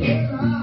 Yeah.